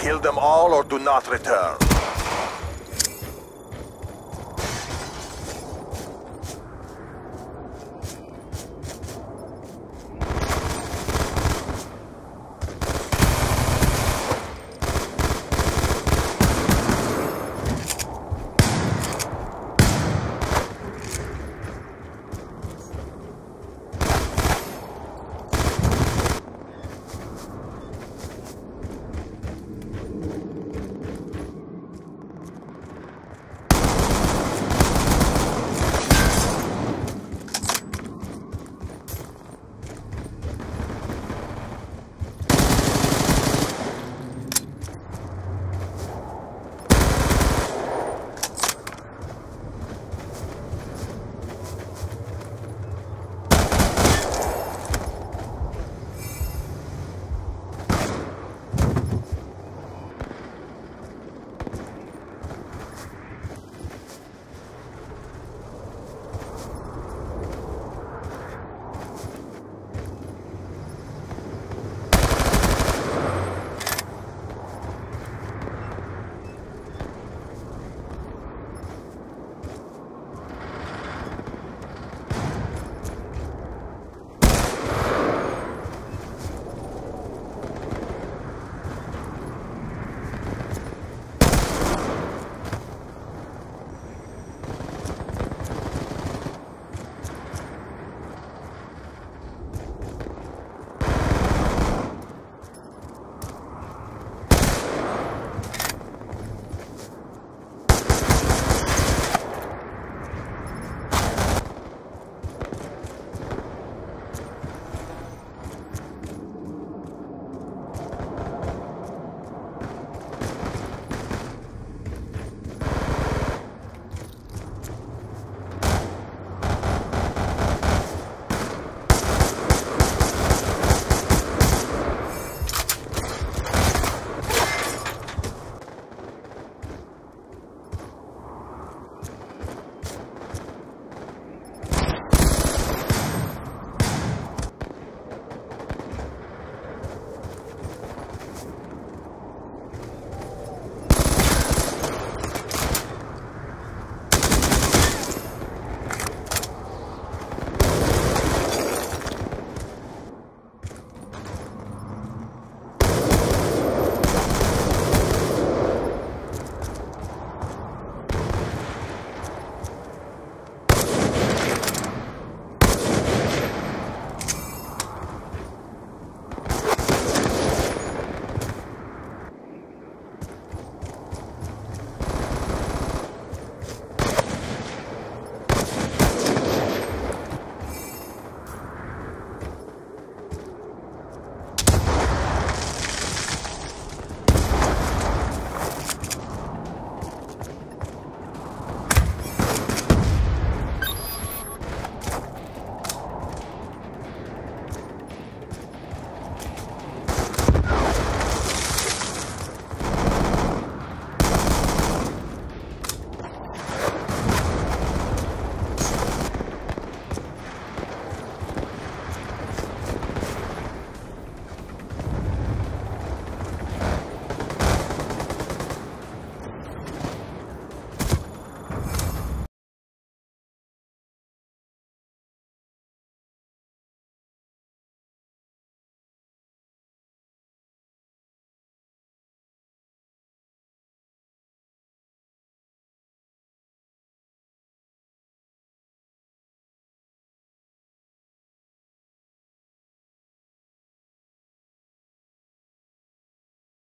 Kill them all or do not return.